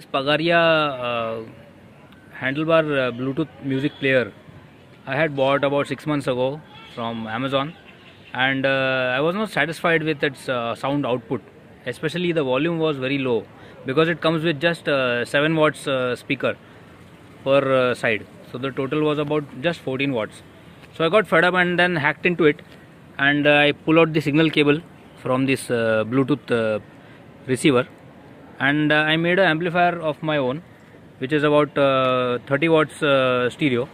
This Pagaria uh, handlebar uh, Bluetooth music player I had bought about six months ago from Amazon, and uh, I was not satisfied with its sound output. Especially the volume was very low because it comes with just uh, 7 watts speaker per side. So the total was about just 14 watts. So I got fed up and then hacked into it, and uh, I pull out the signal cable from this uh, Bluetooth uh, receiver and uh, I made an amplifier of my own which is about uh, 30 watts uh, stereo.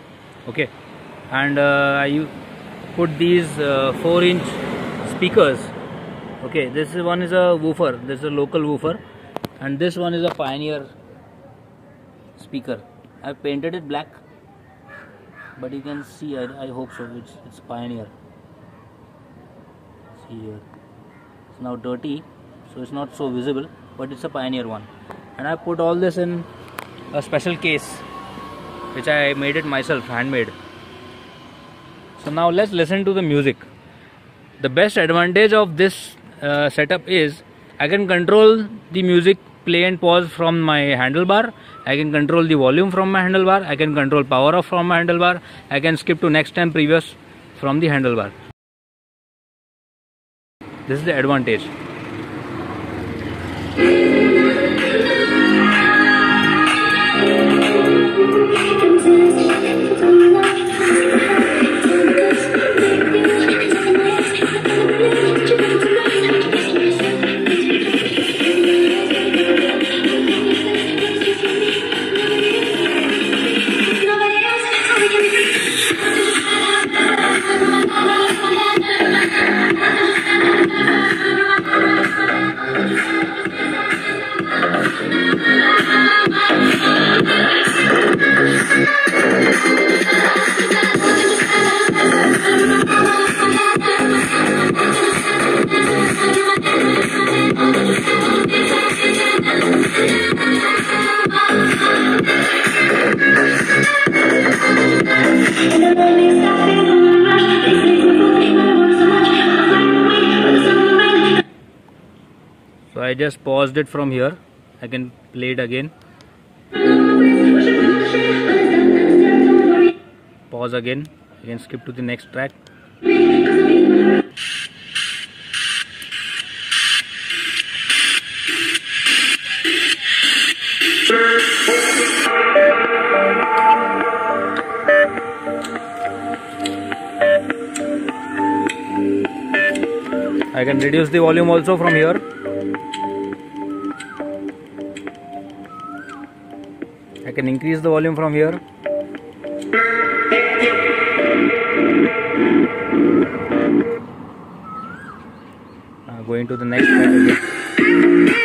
Okay. And I put these uh, 4 inch speakers. Okay. This is one is a woofer. This is a local woofer. And this one is a pioneer speaker. I painted it black. But you can see I, I hope so it's, it's pioneer. See here. It's now dirty so it's not so visible but it's a pioneer one. And i put all this in a special case which i made it myself handmade. So now let's listen to the music. The best advantage of this uh, setup is i can control the music play and pause from my handlebar. I can control the volume from my handlebar. I can control power off from my handlebar. I can skip to next and previous from the handlebar. This is the advantage i just paused it from here. I can play it again. Pause again. You can skip to the next track. I can reduce the volume also from here I can increase the volume from here. Uh, going to the next